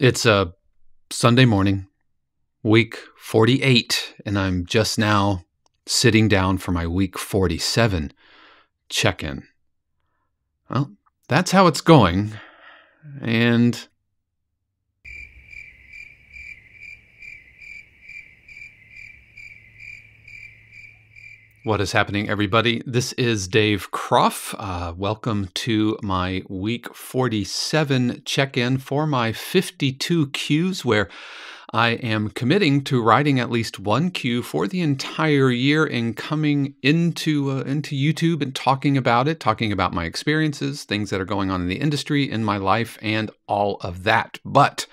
It's a Sunday morning, week 48, and I'm just now sitting down for my week 47 check in. Well, that's how it's going. And What is happening, everybody? This is Dave Kropf. Uh, welcome to my week 47 check in for my 52 cues, where I am committing to writing at least one cue for the entire year and coming into uh, into YouTube and talking about it, talking about my experiences, things that are going on in the industry, in my life, and all of that. But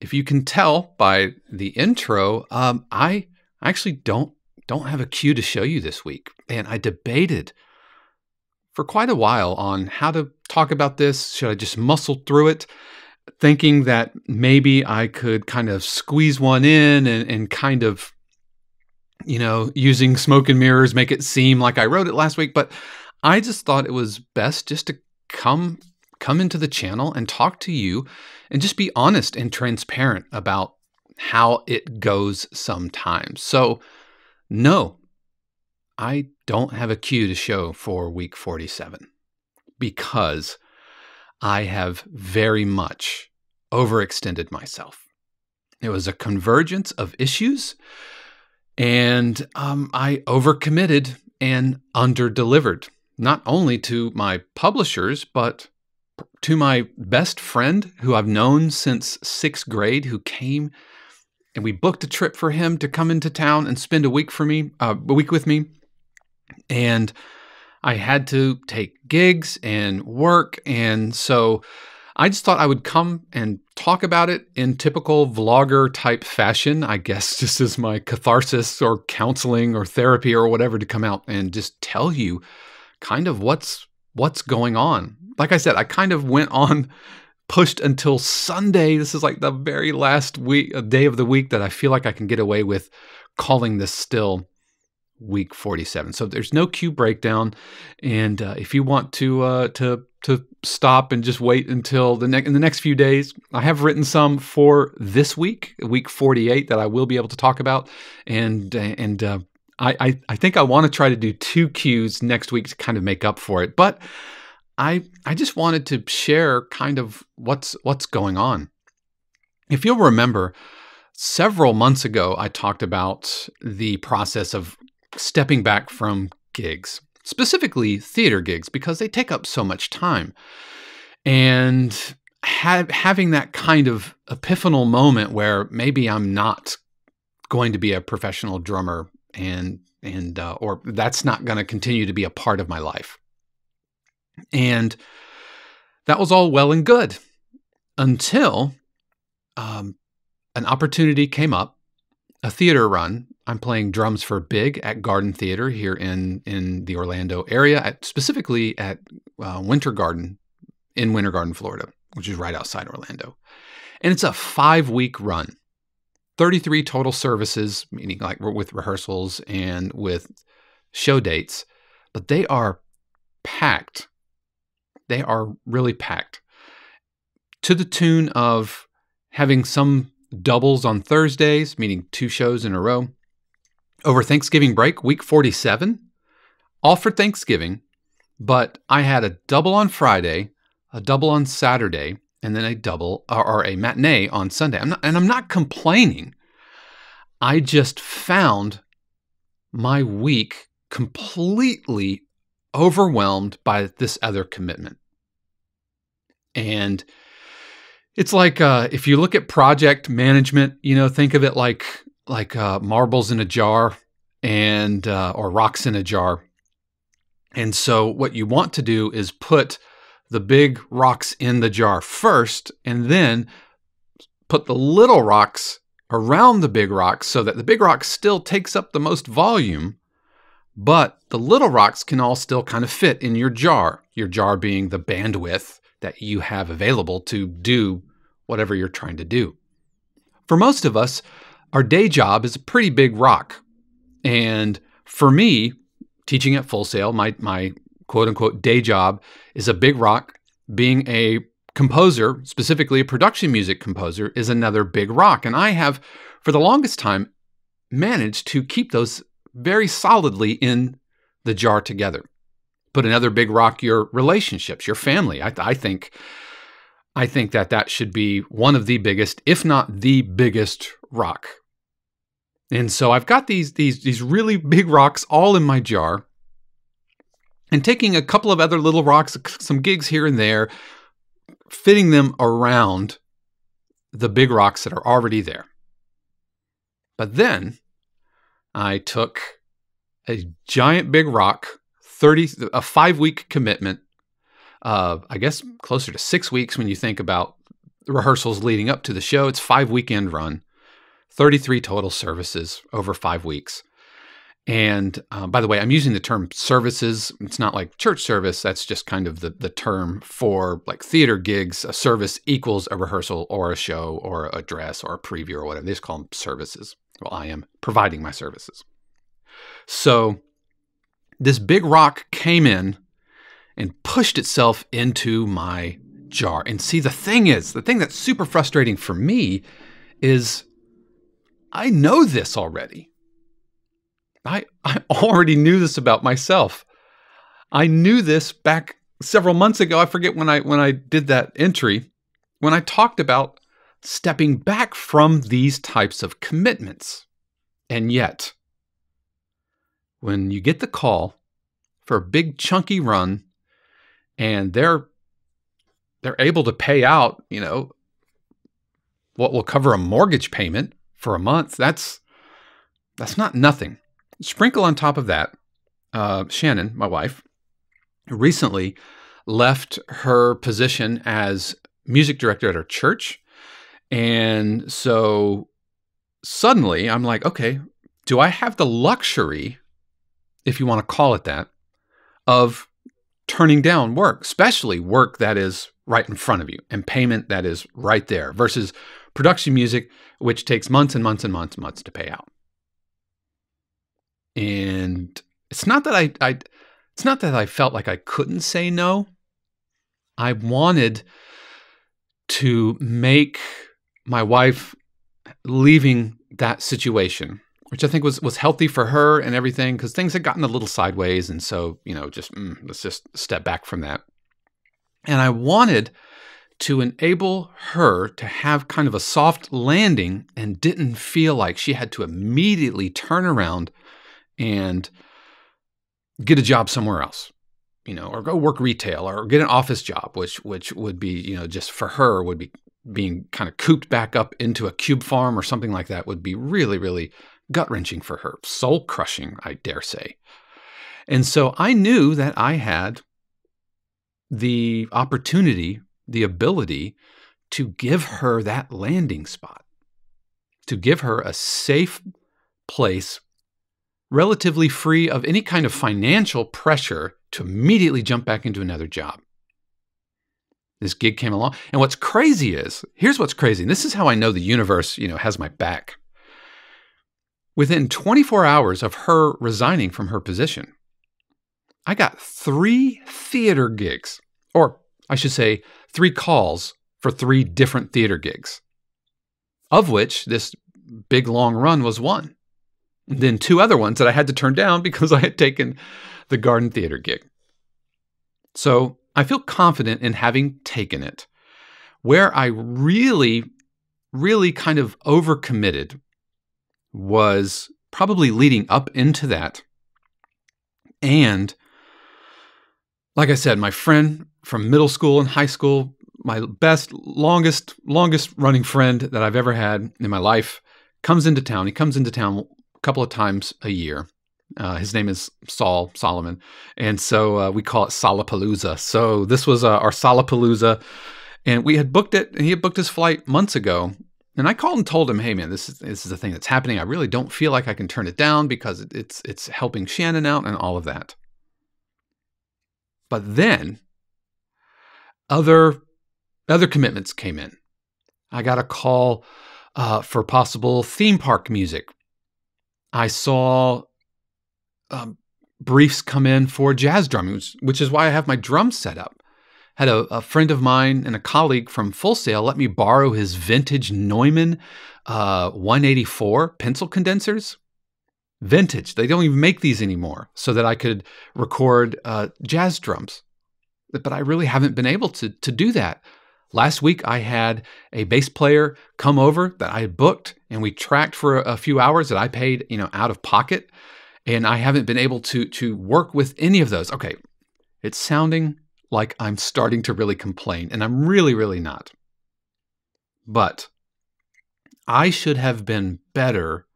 if you can tell by the intro, um, I actually don't don't have a cue to show you this week. And I debated for quite a while on how to talk about this. Should I just muscle through it? Thinking that maybe I could kind of squeeze one in and, and kind of, you know, using smoke and mirrors, make it seem like I wrote it last week. But I just thought it was best just to come come into the channel and talk to you and just be honest and transparent about how it goes sometimes. So no, I don't have a cue to show for week 47 because I have very much overextended myself. It was a convergence of issues, and um, I overcommitted and underdelivered, not only to my publishers, but to my best friend who I've known since sixth grade, who came and we booked a trip for him to come into town and spend a week for me, uh, a week with me. And I had to take gigs and work, and so I just thought I would come and talk about it in typical vlogger type fashion. I guess just as my catharsis or counseling or therapy or whatever to come out and just tell you kind of what's what's going on. Like I said, I kind of went on pushed until Sunday. This is like the very last week, uh, day of the week that I feel like I can get away with calling this still week 47. So there's no cue breakdown, and uh, if you want to uh, to to stop and just wait until the next in the next few days, I have written some for this week, week 48, that I will be able to talk about, and and uh, I, I I think I want to try to do two cues next week to kind of make up for it, but I I just wanted to share kind of what's what's going on. If you'll remember, several months ago I talked about the process of stepping back from gigs, specifically theater gigs because they take up so much time. And have, having that kind of epiphanal moment where maybe I'm not going to be a professional drummer and and uh, or that's not going to continue to be a part of my life. And that was all well and good until um, an opportunity came up, a theater run. I'm playing drums for Big at Garden Theater here in in the Orlando area, at, specifically at uh, Winter Garden in Winter Garden, Florida, which is right outside Orlando. And it's a five week run, 33 total services, meaning like with rehearsals and with show dates, but they are packed they are really packed to the tune of having some doubles on Thursdays, meaning two shows in a row. Over Thanksgiving break, week 47, all for Thanksgiving, but I had a double on Friday, a double on Saturday, and then a double or, a matinee on Sunday. I'm not, and I'm not complaining. I just found my week completely overwhelmed by this other commitment. And it's like uh, if you look at project management, you know, think of it like like uh, marbles in a jar and uh, or rocks in a jar. And so what you want to do is put the big rocks in the jar first, and then put the little rocks around the big rocks so that the big rock still takes up the most volume, but the little rocks can all still kind of fit in your jar, your jar being the bandwidth that you have available to do whatever you're trying to do. For most of us, our day job is a pretty big rock. And for me, teaching at Full Sail, my, my quote unquote day job is a big rock. Being a composer, specifically a production music composer, is another big rock. And I have, for the longest time, managed to keep those very solidly in the jar together. Put another big rock, your relationships, your family. I, I think, I think that that should be one of the biggest, if not the biggest rock. And so I've got these these these really big rocks all in my jar, and taking a couple of other little rocks, some gigs here and there, fitting them around the big rocks that are already there. But then I took a giant big rock, 30 a 5 week commitment. Uh, I guess closer to 6 weeks when you think about rehearsals leading up to the show. It's 5 weekend run. 33 total services over 5 weeks. And uh, by the way, I'm using the term services. It's not like church service. That's just kind of the, the term for like theater gigs. A service equals a rehearsal or a show or a dress or a preview or whatever. They just call them services. Well, I am providing my services. So this big rock came in and pushed itself into my jar. And see, the thing is, the thing that's super frustrating for me is I know this already. I, I already knew this about myself. I knew this back several months ago. I forget when I when I did that entry, when I talked about stepping back from these types of commitments. And yet, when you get the call for a big chunky run and they're they're able to pay out, you know, what will cover a mortgage payment for a month, that's that's not nothing. Sprinkle on top of that, uh, Shannon, my wife, recently left her position as music director at her church. And so suddenly I'm like, okay, do I have the luxury, if you want to call it that, of turning down work, especially work that is right in front of you and payment that is right there versus production music, which takes months and months and months and months to pay out and it's not that I, I it's not that I felt like I couldn't say no. I wanted to make my wife leaving that situation, which I think was was healthy for her and everything, because things had gotten a little sideways, and so you know, just mm, let's just step back from that. And I wanted to enable her to have kind of a soft landing and didn't feel like she had to immediately turn around and get a job somewhere else you know or go work retail or get an office job which which would be you know just for her would be being kind of cooped back up into a cube farm or something like that would be really really gut wrenching for her soul crushing i dare say and so i knew that i had the opportunity the ability to give her that landing spot to give her a safe place relatively free of any kind of financial pressure to immediately jump back into another job. This gig came along. And what's crazy is, here's what's crazy. And this is how I know the universe, you know, has my back. Within 24 hours of her resigning from her position, I got three theater gigs, or I should say, three calls for three different theater gigs, of which this big long run was one And then two other ones that I had to turn down because I had taken the Garden Theater gig. So I feel confident in having taken it. Where I really, really kind of overcommitted was probably leading up into that. And like I said, my friend from middle school and high school, my best, longest, longest running friend that I've ever had in my life, comes into town. He comes into town a couple of times a year. Uh, his name is Saul Solomon, and so uh, we call it Salapalooza. So this was uh, our Salapalooza, and we had booked it. And he had booked his flight months ago. And I called and told him, "Hey, man, this is this is the thing that's happening. I really don't feel like I can turn it down because it's it's helping Shannon out and all of that." But then other other commitments came in. I got a call uh, for possible theme park music I saw um, briefs come in for jazz drumming, which, which is why I have my drums set up. Had a, a, friend of mine and a colleague from Full Sail let me borrow his vintage Neumann uh, 184 pencil condensers. Vintage. They don't even make these anymore, so that I could record uh, jazz drums. But I really haven't been able to to do that. Last week, I had a bass player come over that I had booked, and we tracked for a few hours that I paid, you know, out of pocket, and I haven't been able to to work with any of those. Okay, it's sounding like I'm starting to really complain, and I'm really, really not. But I should have been better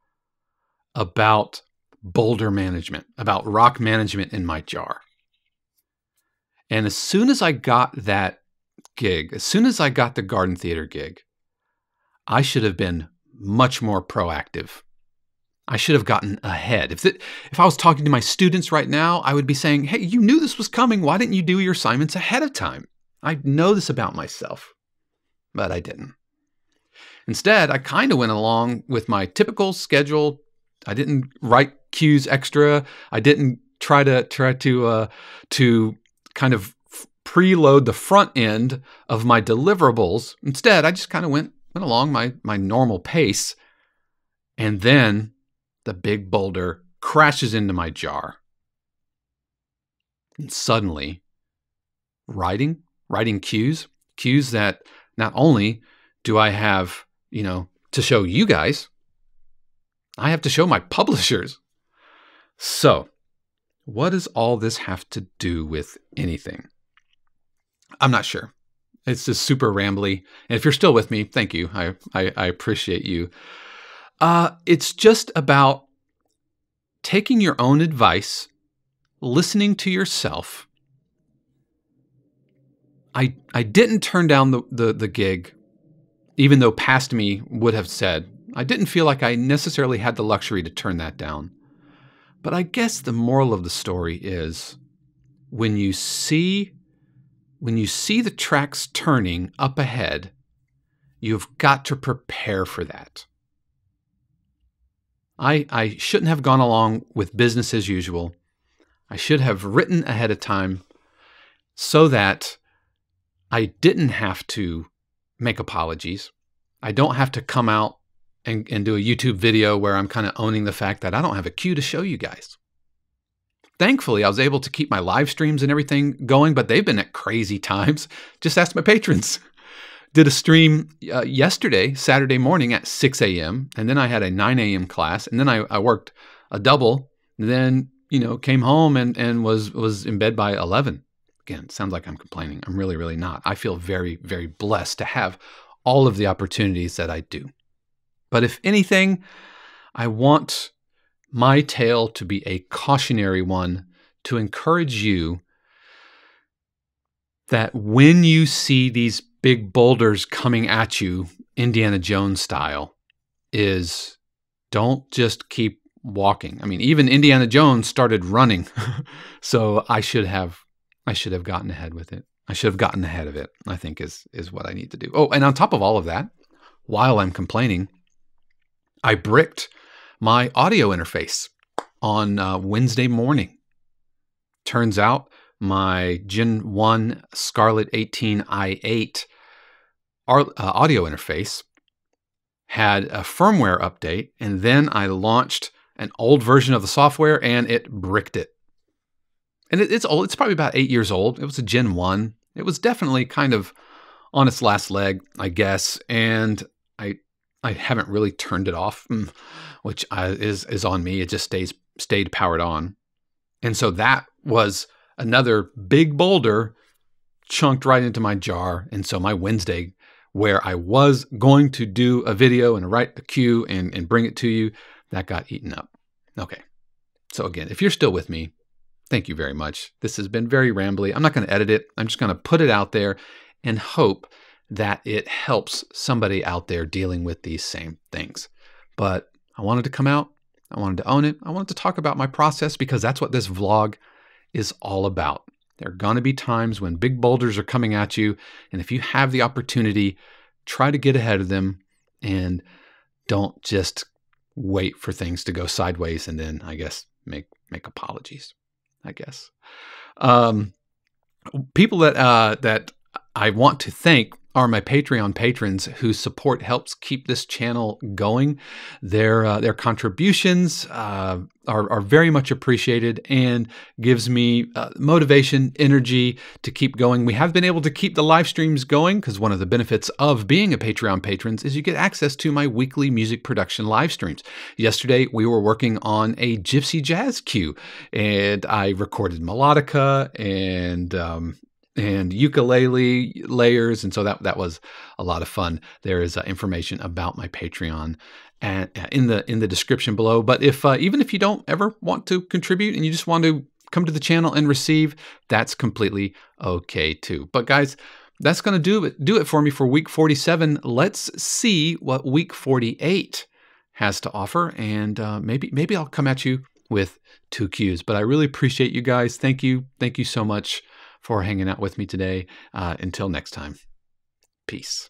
about boulder management, about rock management in my jar. And as soon as I got that gig, as soon as I got the Garden Theater gig, I should have been much more proactive. I should have gotten ahead. If, it, if I was talking to my students right now, I would be saying, hey, you knew this was coming. Why didn't you do your assignments ahead of time? I know this about myself, but I didn't. Instead, I kind of went along with my typical schedule. I didn't write cues extra. I didn't try to try to uh, to kind of preload the front end of my deliverables. Instead, I just kind of went went along my my normal pace, and then the big boulder crashes into my jar. And suddenly, writing writing cues cues that not only do I have you know to show you guys, I have to show my publishers. So, what does all this have to do with anything? I'm not sure. It's just super rambly. And if you're still with me, thank you. I, I, I appreciate you. Uh, it's just about taking your own advice, listening to yourself. I, I didn't turn down the, the, the gig, even though past me would have said. I didn't feel like I necessarily had the luxury to turn that down. But I guess the moral of the story is when you see when you see the tracks turning up ahead, you've got to prepare for that. I, I shouldn't have gone along with business as usual. I should have written ahead of time so that I didn't have to make apologies. I don't have to come out and, and do a YouTube video where I'm kind of owning the fact that I don't have a cue to show you guys thankfully, I was able to keep my live streams and everything going, but they've been at crazy times. Just ask my patrons. Did a stream uh, yesterday, Saturday morning at 6 a.m., and then I had a 9 a.m. class, and then I, I worked a double, then you know came home and and was was in bed by 11. Again, sounds like I'm complaining. I'm really really not. I feel very very blessed to have all of the opportunities that I do. But if anything, I want my tale to be a cautionary one to encourage you that when you see these big boulders coming at you, Indiana Jones style, is don't just keep walking. I mean, even Indiana Jones started running. so I should have I should have gotten ahead with it. I should have gotten ahead of it, I think is is what I need to do. Oh, and on top of all of that, while I'm complaining, I bricked my audio interface on uh, Wednesday morning. Turns out my Gen 1 Scarlett 18 i8 uh, audio interface had a firmware update, and then I launched an old version of the software and it bricked it. And it, it's old, it's probably about eight years old. It was a Gen 1. It was definitely kind of on its last leg, I guess. And I I haven't really turned it off, mm, which is is on me. It just stays stayed powered on, and so that was another big boulder chunked right into my jar. And so my Wednesday, where I was going to do a video and write a cue and and bring it to you, that got eaten up. Okay, so again, if you're still with me, thank you very much. This has been very rambly. I'm not going to edit it. I'm just going to put it out there and hope that it helps somebody out there dealing with these same things. But I wanted to come out, I wanted to own it, I wanted to talk about my process because that's what this vlog is all about. There are going to be times when big boulders are coming at you, and if you have the opportunity, try to get ahead of them and don't just wait for things to go sideways and then I guess make make apologies. I guess. Um, people that uh, that I want to thank are my Patreon patrons whose support helps keep this channel going. Their uh, their contributions uh, are, are very much appreciated and gives me uh, motivation, energy to keep going. We have been able to keep the live streams going because one of the benefits of being a Patreon patrons is you get access to my weekly music production live streams. Yesterday we were working on a Gypsy Jazz cue, and I recorded melodica and um, and ukulele layers, and so that that was a lot of fun. There is uh, information about my Patreon and uh, in the in the description below. But if uh, even if you don't ever want to contribute and you just want to come to the channel and receive, that's completely okay too. But guys, that's going to do it do it for me for week 47. Let's see what week 48 has to offer, and uh, maybe maybe I'll come at you with two cues. But I really appreciate you guys. Thank you, thank you so much for hanging out with me today. Uh, until next time, peace.